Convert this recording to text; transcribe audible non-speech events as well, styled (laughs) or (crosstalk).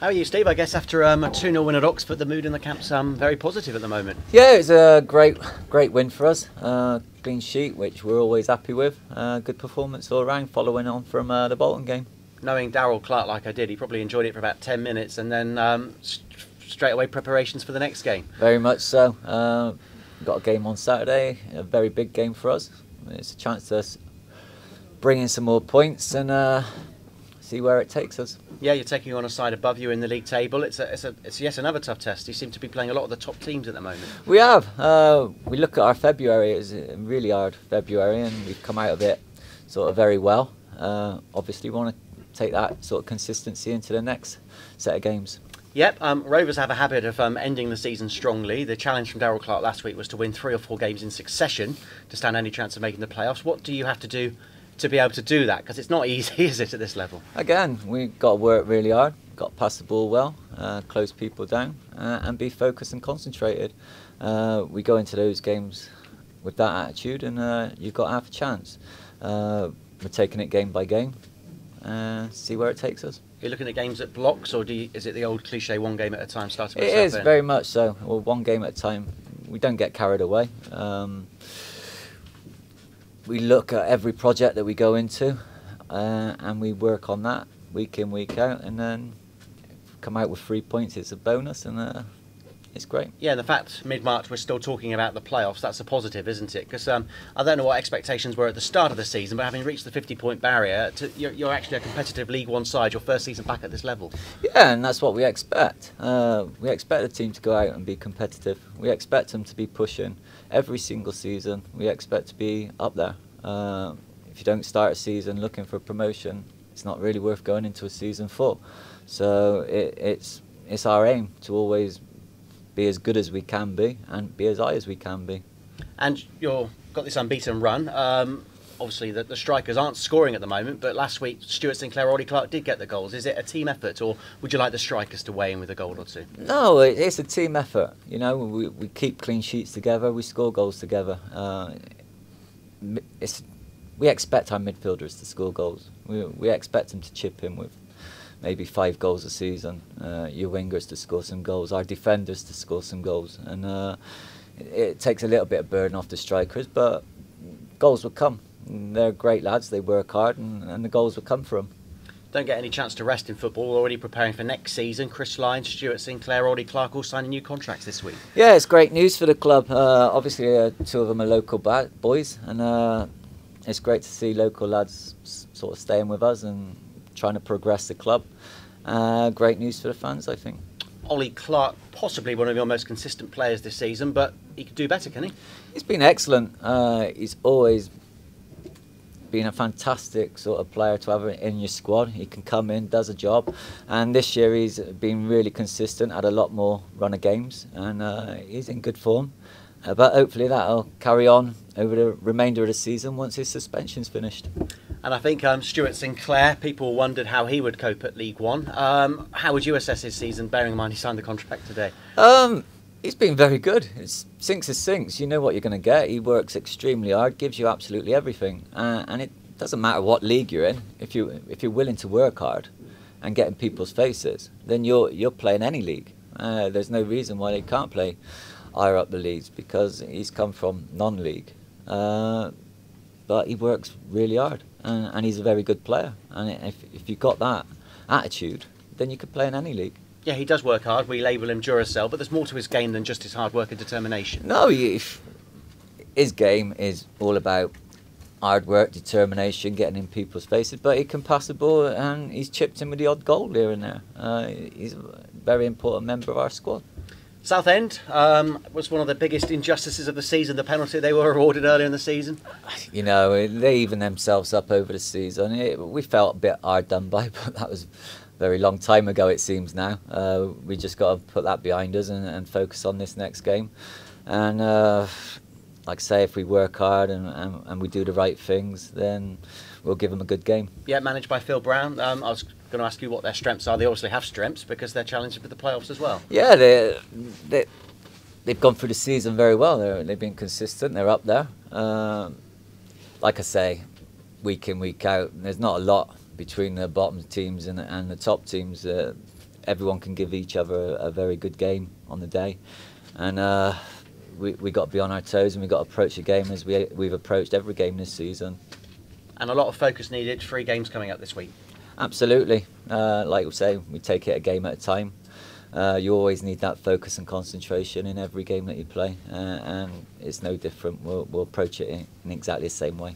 How are you, Steve? I guess after um, a 2 0 win at Oxford, the mood in the camp's um, very positive at the moment. Yeah, it was a great, great win for us. Uh, clean sheet, which we're always happy with. Uh, good performance all around, following on from uh, the Bolton game. Knowing Darrell Clarke like I did, he probably enjoyed it for about 10 minutes and then um, st- straight away preparations for the next game. Very much so. Uh, got a game on Saturday, a very big game for us. It's a chance to bring in some more points and uh, see where it takes us. Yeah, you're taking on a side above you in the league table. It's a, it's a, it's yet another tough test. You seem to be playing a lot of the top teams at the moment. We have. Uh, we look at our February. It was a really hard February, and we've come out of it sort of very well. Uh, obviously, we want to take that sort of consistency into the next set of games. Yep, um, Rovers have a habit of um, ending the season strongly. The challenge from Darrell Clarke last week was to win three or four games in succession to stand any chance of making the playoffs. What do you have to do to be able to do that? Because it's not (laughs) easy, is it, at this level? Again, we've got to work really hard, got to pass the ball well, uh, close people down, uh, and be focused and concentrated. Uh, we go into those games with that attitude, and uh, you've got to have a chance. Uh, we're taking it game by game, uh, see where it takes us. You're looking at games at blocks, or do you, is it the old cliche one game at a time starting It is very much so. Well, one game at a time. We don't get carried away. Um, we look at every project that we go into, uh, and we work on that week in, week out, and then come out with three points. It's a bonus, and uh, it's great. Yeah, the fact mid March we're still talking about the playoffs, that's a positive, isn't it? Because um, I don't know what expectations were at the start of the season, but having reached the 50 point barrier, to, you're, you're, actually a competitive League One side, your first season back at this level. Yeah, and that's what we expect. Uh, we expect the team to go out and be competitive. We expect them to be pushing every single season. We expect to be up there. Uh, if you don't start a season looking for promotion, it's not really worth going into a season for. So it, it's it's our aim to always be as good as we can be and be as high as we can be. And you've got this unbeaten run. Um, obviously, the, the, strikers aren't scoring at the moment, but last week Stuart Sinclair, Ollie Clarke did get the goals. Is it a team effort, or would you like the strikers to weigh in with a goal or two? No, it's a team effort. You know, we, we keep clean sheets together, we score goals together. Uh, it's, we expect our midfielders to score goals. We, we expect them to chip in with maybe five goals a season. Uh, your wingers to score some goals, our defenders to score some goals, and uh, it, takes a little bit of burden off the strikers, but goals will come. They're great lads. They work hard, and, and the goals will come from them. Don't get any chance to rest in football. Already preparing for next season. Chris Lines, Stuart Sinclair, Ollie Clarke all signing new contracts this week. Yeah, it's great news for the club. Uh, obviously, uh, two of them are local boys, and uh, it's great to see local lads sort of staying with us and trying to progress the club. Uh, great news for the fans, I think. Ollie Clarke, possibly one of your most consistent players this season, but he could do better, can he? He's been excellent. Uh, he's always been a fantastic sort of player to have in your squad. He can come in, does a job, and this year he's been really consistent. Had a lot more run of games, and uh, he's in good form. Uh, but hopefully that'll carry on over the remainder of the season once his suspension's finished. And I think um, Stuart Sinclair, people wondered how he would cope at League One. Um, how would you assess his season, bearing in mind he signed the contract today? Um, he's been very good. It's sinks is sinks. You know what you're going to get. He works extremely hard, gives you absolutely everything, uh, and it doesn't matter what league you're in. If you if you're willing to work hard and get in people's faces, then you're you're playing any league. Uh, there's no reason why he can't play higher up the leagues because he's come from non-league. Uh, but he works really hard and, and he's a very good player. And if, if you've got that attitude, then you could play in any league. Yeah, he does work hard. We label him Duracell, but there's more to his game than just his hard work and determination. No, he, his game is all about hard work, determination, getting in people's faces. But he can pass the ball, and he's chipped in with the odd goal here and there. Uh, he's a very important member of our squad. Southend um, was one of the biggest injustices of the season, the penalty they were awarded earlier in the season. You know, they even themselves up over the season. It, we felt a bit hard done by, (laughs) but that was very long time ago, it seems now. Uh, we just got to put that behind us and, and focus on this next game. And uh, like I say, if we work hard and, and, and, we do the right things, then we'll give them a good game. Yeah, managed by Phil Brown. Um, I was going to ask you what their strengths are. They obviously have strengths because they're challenging for the playoffs as well. Yeah, they they they've gone through the season very well. They're, they've been consistent. They're up there. Um, like I say, week in week out, there's not a lot between the bottom teams and, and the top teams. Uh, everyone can give each other a, a very good game on the day, and uh, we we got to be on our toes and we got to approach the game as we we've approached every game this season. And a lot of focus needed. Three games coming up this week. Absolutely, uh, like we say, we take it a game at a time. Uh, you always need that focus and concentration in every game that you play, uh, and it's no different. We'll, we'll approach it in, in exactly the same way.